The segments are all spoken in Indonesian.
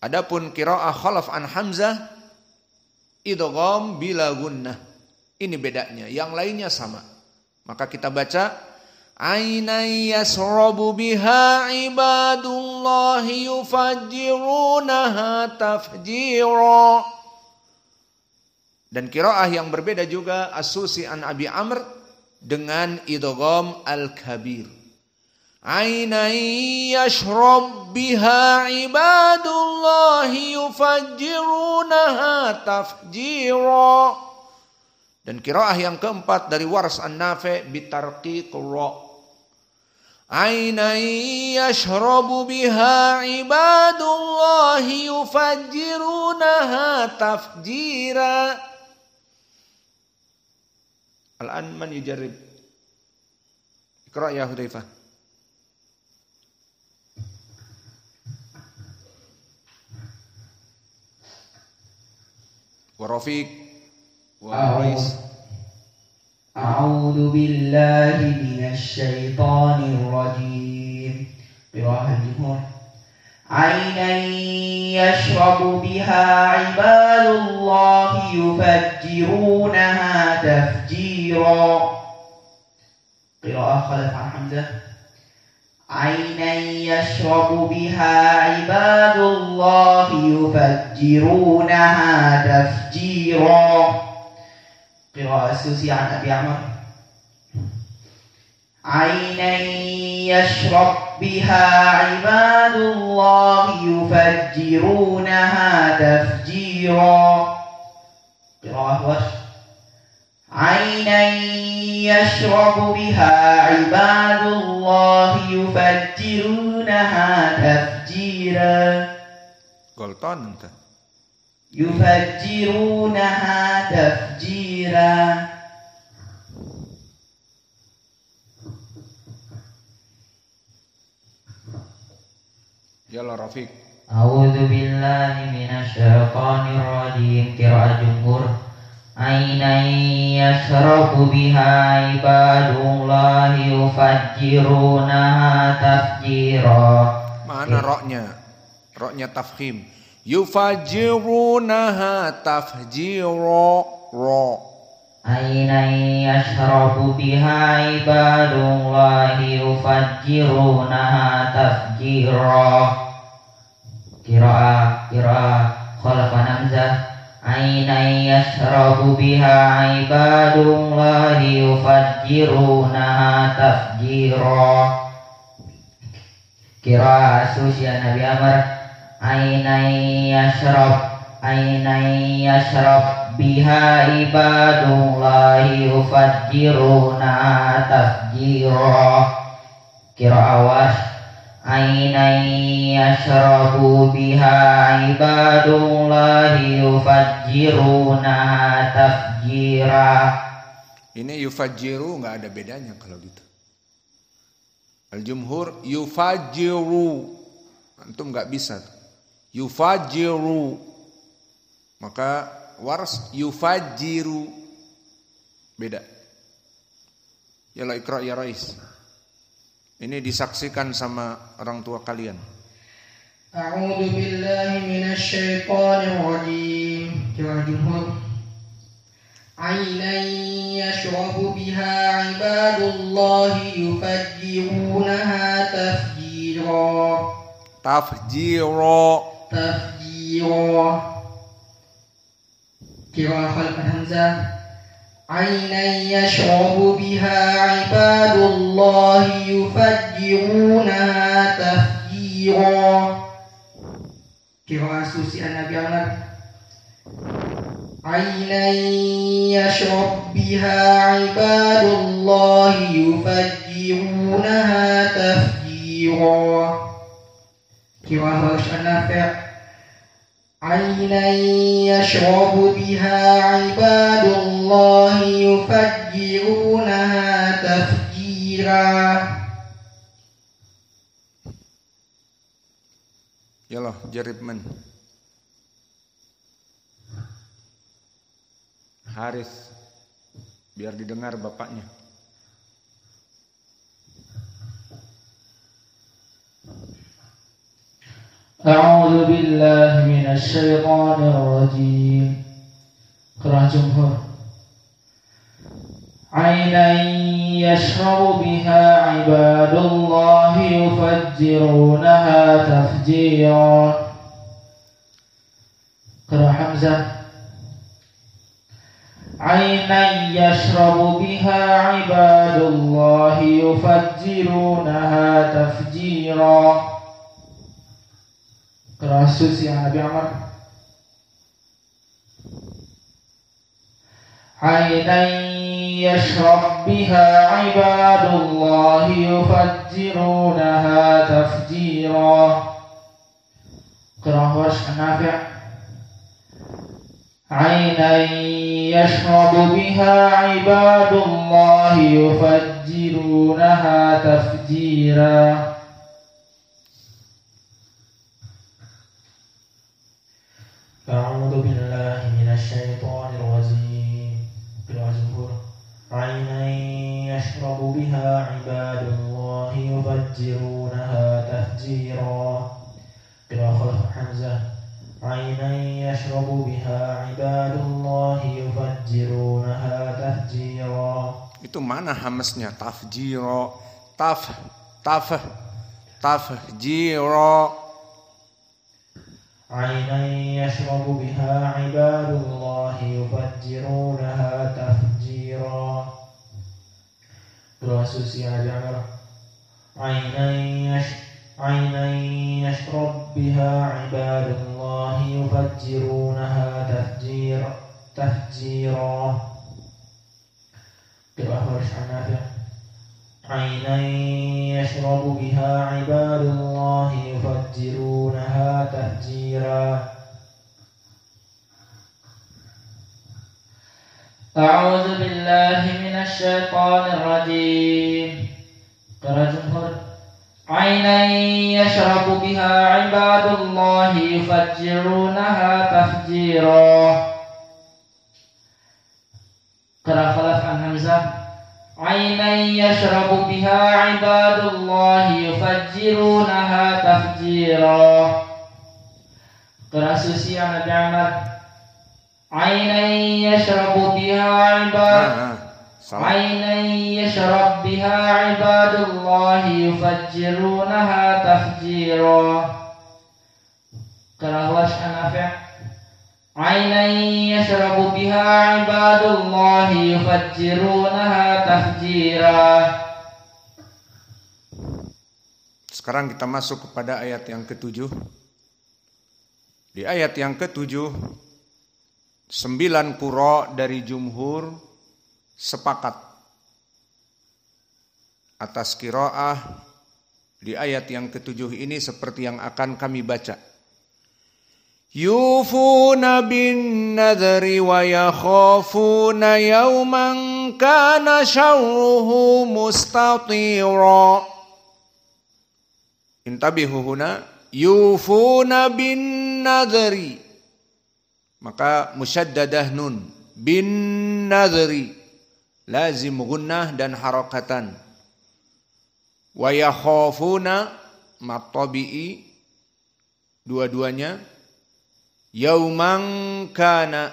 Adapun qiraah khalaf an Hamzah idgham bila gunnah. Ini bedanya. Yang lainnya sama. Maka kita baca Aina yasrabu biha ibadullahi yufajjirunaha tafjira. Dan kiraah yang berbeda juga asusi an Abi Amr dengan idgham al-kabir. Aina yashrab biha ibadullahi yufajjirunaha tafjira. Dan kiraah yang keempat dari waras an-nafi bitarqiq ra. Aina yashrabu biha ibadullahi yufajjirunaha tafjira. Al-an man yujarrib? Ikra ya. Wa Rafiq أعوذ بالله من الشيطان الرجيم. قراءة الجمهور عينا يشرب بها عباد الله يفجرونها تفجيرا. قراءة خلف عن حمزة. عينا يشرب بها عباد الله يفجرونها تفجيرا. قراءة السوسي عن أبي عمر. عينا يشرب بها عباد الله يفجرونها تفجيرا. قراءة ورش عينا يشرب بها عباد الله يفجرونها تفجيرا. غلطان انت يفجرونها تفجيرا. يلا رفيق أعوذ بالله من الشيطان الرجيم. قراءة جمهور. عينا يشرب بها عباد الله يفجرونها تفجيرا Mana roknya? Roknya tafkhim. yufajirunaha tafjiro ro Aina yashrabu biha ibadullahi yufajirunaha tafjiro Kira kira khalafan hamzah Aina yashrabu biha ibadullahi yufajirunaha tafjiro Kira susya Nabi Amr Aina yashrab Aina yashrab biha ibadullahi yufajjiruna tafjira. Kira awas Aina yashrabu biha ibadullahi yufajjiruna tafjira Ini yufajiru nggak ada bedanya kalau gitu. Al-jumhur yufajiru. Antum nggak bisa yufajiru. Maka wars yufajiru. Beda. Ya la ikra ya rais ini disaksikan sama orang tua kalian. A'udzu billahi minasyaitonir rajim. Jawa jumhur. Ainan yashrabu biha ibadullahi yufajjirunaha tafjira. Tafjira. Tafjira. Kira khalqan hamzah. عينا يشرب بها عباد الله يفجرونها تفجيرا. قراءة سوسي النبي عمر عينا يشرب بها عباد الله يفجرونها تفجيرا. قراءة النافع عينا يشرب بها عباد الله يفجرونها تفجيرا Yalah, jarib men. Haris biar didengar bapaknya. أعوذ بالله من الشيطان الرجيم. قراءة جمهور. عينا يشرب بها عباد الله يفجرونها تفجيرا. قراءة حمزة. عينا يشرب بها عباد الله يفجرونها تفجيرا. Rasus yang Nabi Amr عينا يشرب بها عباد الله يفجرونها تفجيرا. قراءة ورش النافع عينا يشرب بها عباد الله يفجرونها تفجيرا. أعوذ بالله من الشيطان الرجيم بالعزبر عينا يشرب بها عباد الله يفجرونها تفجيرا قراءة حمزة عينا يشرب بها عباد الله يفجرونها تفجيرا Itu mana hamesnya? Tafjiro, taf, taf, tafjiro. عينا يشرب بها عباد الله يفجرونها تفجيرا. يا جمر عينا يش عينا يشرب بها عباد الله يفجرونها تفجير تفجيرا. قراءة نافع عينا يشرب بها عباد الله يفجرونها تفجيرا. أعوذ بالله من الشيطان الرجيم. قرأ جمهور عينا يشرب بها عباد الله يفجرونها تفجيرا. قرأ عينا يشرب بها عباد الله يفجرونها تفجيرا قرأ سوسي عن أبي عمر عينا يشرب بها عباد Nah, nah, salah. عينا يشرب بها عباد الله يفجرونها تفجيرا قرأ ورش نافع عينا يشرب بها عباد الله يفجرونها تفجيرا Sekarang kita masuk kepada ayat yang ketujuh. Di ayat yang ketujuh, sembilan kuro dari jumhur sepakat atas kiroah di ayat yang ketujuh ini seperti yang akan kami baca. Yufuna bin nadri wa yakhafuna yawman kana syarruhu mustatira. Intabihu huna yufuna bin nadri. Maka musyaddadah nun bin nadri lazim gunnah dan harakatan. Wa yakhafuna matabi'i dua-duanya yauman kana.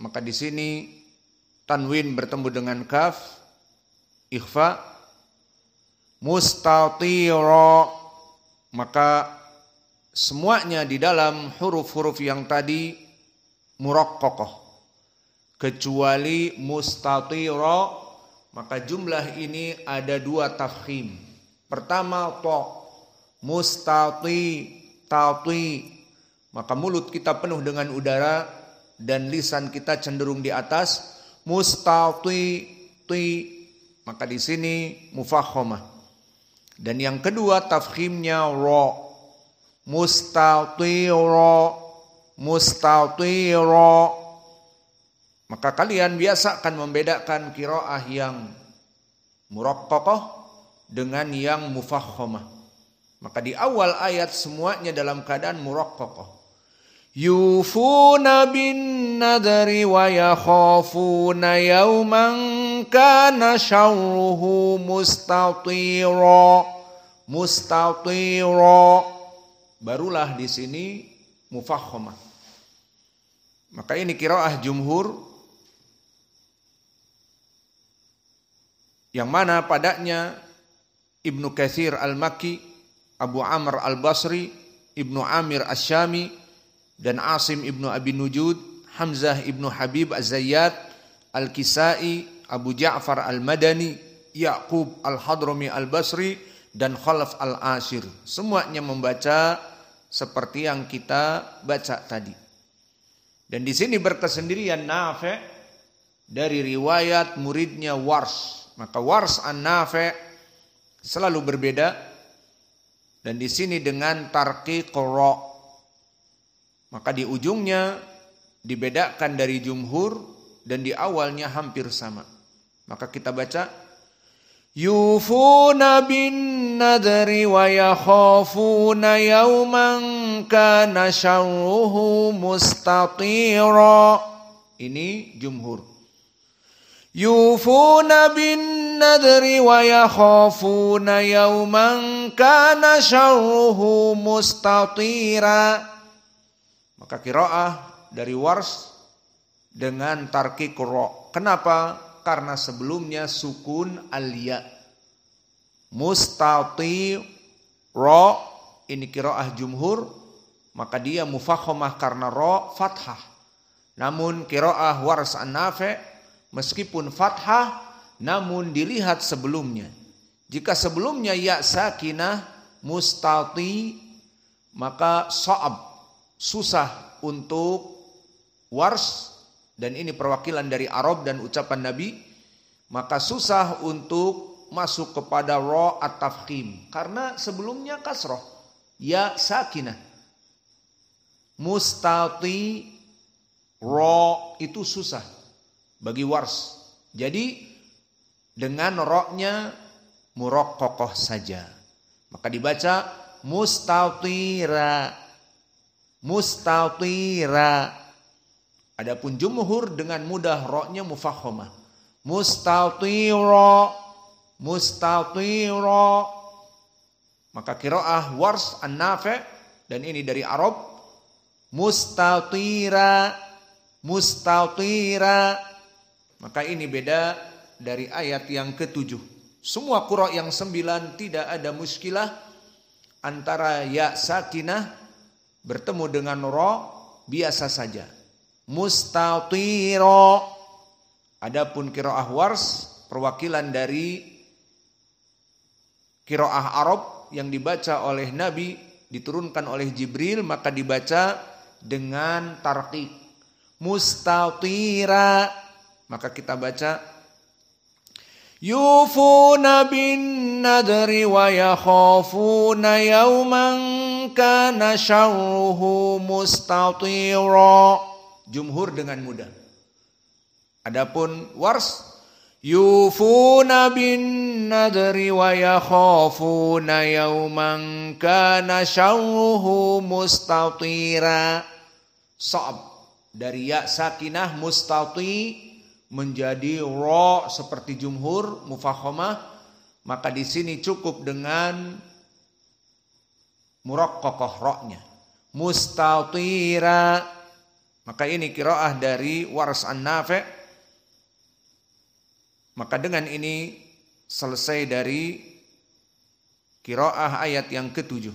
Maka di sini tanwin bertemu dengan kaf. Ikhfa. Mustatira. Maka semuanya di dalam huruf-huruf yang tadi muraqqaqah. Kecuali mustatira maka jumlah ini ada dua tafkhim. Pertama to mustati tati maka mulut kita penuh dengan udara dan lisan kita cenderung di atas. Mustati ti. Maka di sini mufahhamah dan yang kedua tafkhimnya ro mustatira mustatira maka kalian biasa akan membedakan kiroah yang muraqqaqah dengan yang mufahhamah maka di awal ayat semuanya dalam keadaan muraqqaqah yufuna bin nadari wa yakhafuna yawman kana syarruhu mustatira mustatira barulah di sini mufahhamah. Maka ini kiraah jumhur yang mana padanya Ibnu Katsir Al-Makki, Abu Amr Al-Basri, Ibnu Amir Asy-Syami dan Asim Ibnu Abi Nujud, Hamzah Ibnu Habib Az-Zayyad, Al-Kisai, Abu Ja'far Al-Madani, Yaqub Al-Hadrami Al-Basri dan Khalaf Al-Ashir. Semuanya membaca seperti yang kita baca tadi. Dan di sini berkesendirian Nafi' dari riwayat muridnya Wars. Maka Wars an Nafi' selalu berbeda dan di sini dengan tarqiq ra. Maka di ujungnya dibedakan dari jumhur dan di awalnya hampir sama. Maka kita baca Yufuna bin nadri wa yakhafuna yawman kana syarruhu mustatira. Ini jumhur. Yufuna bin nadri wa yakhafuna yawman kana syarruhu mustatira. Maka kiraah dari wars dengan tarki ro. Kenapa? karena sebelumnya sukun alia. Mustati ro ini kiroah jumhur maka dia mufakhomah karena ro fathah. Namun kiroah waras an meskipun fathah namun dilihat sebelumnya. Jika sebelumnya ya sakinah mustati maka so'ab susah untuk wars dan ini perwakilan dari Arab dan ucapan Nabi, maka susah untuk masuk kepada ro at-tafkhim. Karena sebelumnya kasroh ya sakinah. Mustati ro itu susah bagi wars. Jadi dengan roknya murok kokoh saja. Maka dibaca mustatira mustatira Adapun jumhur dengan mudah roknya mufahhamah. Mustatira, mustatira. Maka kiroah wars an dan ini dari Arab. Mustatira, mustatira. Maka ini beda dari ayat yang ketujuh. Semua kurok yang sembilan tidak ada muskilah antara ya sakinah bertemu dengan ro biasa saja. Mustatiro. Adapun kiroah wars perwakilan dari kiroah Arab yang dibaca oleh Nabi diturunkan oleh Jibril maka dibaca dengan tarqiq. Mustatira. Maka kita baca nadri wa yakhafuna yawman kana syarruhu mustatira Jumhur dengan mudah. Adapun wars yufuna bin nadri wa yakhafuna yawman kana syarruhu mustatira. Sa'ab dari ya sakinah mustati menjadi ro seperti jumhur mufahhamah maka di sini cukup dengan muraqqaqah ro-nya mustatira. Maka ini kiroah dari Wars an-Nafi' Maka dengan ini selesai dari kiroah ayat yang ketujuh.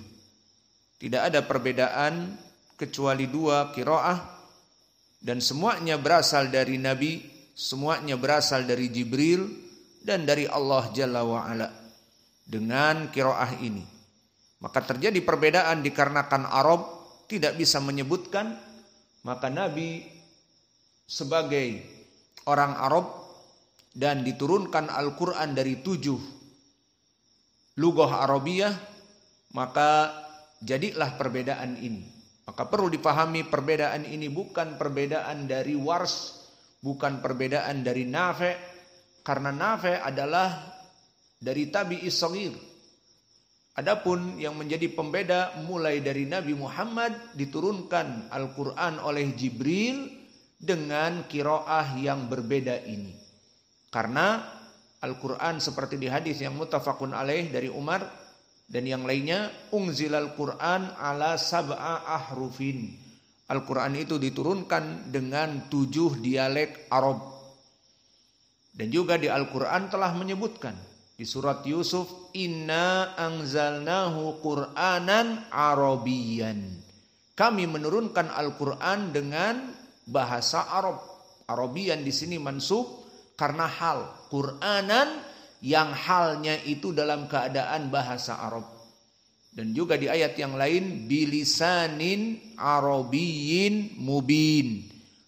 Tidak ada perbedaan kecuali dua kiroah dan semuanya berasal dari Nabi, semuanya berasal dari Jibril dan dari Allah Jalla wa'ala dengan kiroah ini. Maka terjadi perbedaan dikarenakan Arab tidak bisa menyebutkan maka Nabi sebagai orang Arab dan diturunkan Al-Quran dari tujuh lugah Arabiyah, maka jadilah perbedaan ini. Maka perlu dipahami perbedaan ini bukan perbedaan dari wars, bukan perbedaan dari nafe, karena nafe adalah dari tabi isogir, Adapun yang menjadi pembeda mulai dari Nabi Muhammad diturunkan Al-Quran oleh Jibril dengan kiroah yang berbeda ini. Karena Al-Quran seperti di hadis yang mutafakun alaih dari Umar, dan yang lainnya unzilal Quran ala sab'a ahrufin. Al-Quran itu diturunkan dengan tujuh dialek Arab. Dan juga di Al-Quran telah menyebutkan di surat Yusuf inna anzalnahu Qur'anan Arabiyan. Kami menurunkan Al-Quran dengan bahasa Arab. Arabian di sini mansub karena hal. Qur'anan yang halnya itu dalam keadaan bahasa Arab. Dan juga di ayat yang lain bilisanin arabiyin mubin.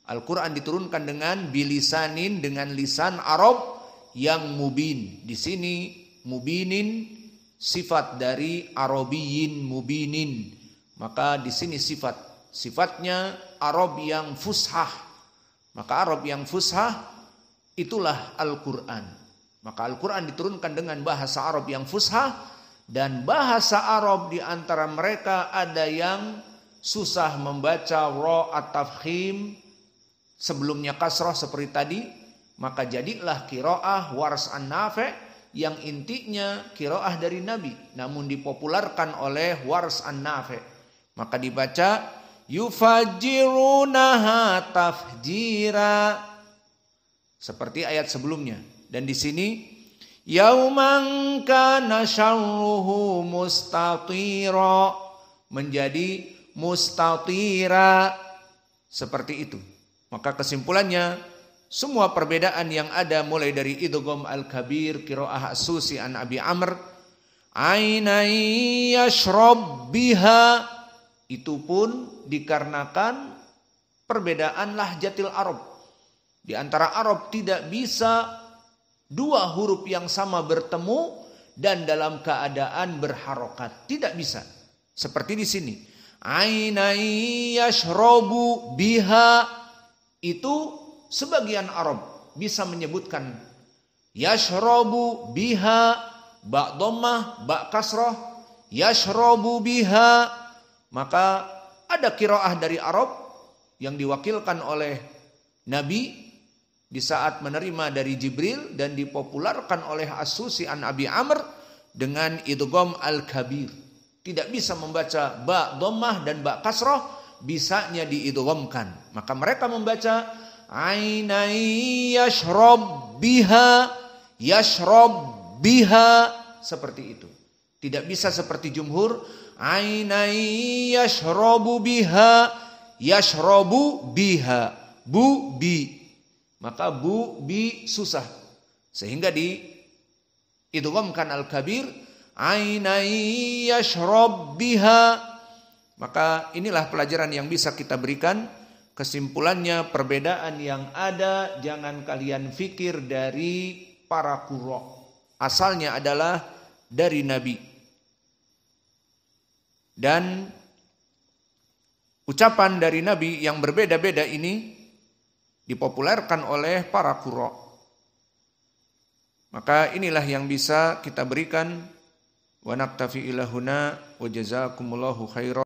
Al-Qur'an diturunkan dengan bilisanin dengan lisan Arab yang mubin. Di sini mubinin sifat dari arabiyin mubinin. Maka di sini sifat sifatnya Arab yang fushah. Maka Arab yang fushah itulah Al-Qur'an. Maka Al-Quran diturunkan dengan bahasa Arab yang fushah dan bahasa Arab di antara mereka ada yang susah membaca ro at-tafkhim sebelumnya kasroh seperti tadi maka jadilah kiroah wars an nafe yang intinya kiroah dari Nabi namun dipopularkan oleh wars an nafe maka dibaca yufajirunaha tafjira. Seperti ayat sebelumnya. Dan di sini yauman kana mustatira menjadi mustatira seperti itu. Maka kesimpulannya semua perbedaan yang ada mulai dari idgham al-kabir qiraah susi an Abi Amr aina yashrab biha itu pun dikarenakan perbedaan lahjatil Arab. Di antara Arab tidak bisa dua huruf yang sama bertemu dan dalam keadaan berharokat. Tidak bisa. Seperti di sini. Ainai yashrobu biha itu sebagian Arab bisa menyebutkan yashrobu biha bak domah bak kasroh yashrobu biha maka ada kiroah dari Arab yang diwakilkan oleh Nabi di saat menerima dari Jibril dan dipopularkan oleh Asusi an Abi Amr dengan idgham al-kabir. Tidak bisa membaca ba dhammah dan ba kasroh, bisanya diidghamkan. Maka mereka membaca ainai yashrab biha yashrab biha seperti itu. Tidak bisa seperti jumhur ainai yashrabu biha yashrabu biha bu bi maka bu bi susah. Sehingga di idghamkan al-kabir ainai yashrab biha. Maka inilah pelajaran yang bisa kita berikan. Kesimpulannya perbedaan yang ada jangan kalian fikir dari para kuro. Asalnya adalah dari nabi. Dan ucapan dari nabi yang berbeda-beda ini dipopulerkan oleh para kuro. Maka inilah yang bisa kita berikan wa naktafi ilahuna wa jazakumullahu khairan